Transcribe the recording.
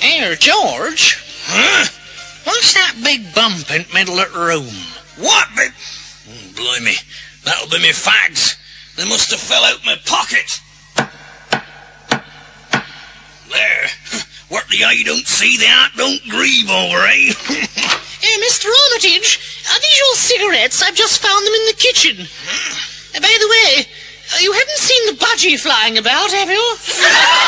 Here, George. Huh? What's that big bump in the middle of the room? What? big... oh, blimey, that'll be me fags. They must have fell out my pocket. There. What the eye don't see, the heart don't grieve over, eh? Hey, Mr. Armitage, are these your cigarettes? I've just found them in the kitchen. Uh, by the way, you haven't seen the budgie flying about, have you?